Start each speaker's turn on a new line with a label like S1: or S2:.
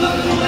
S1: love.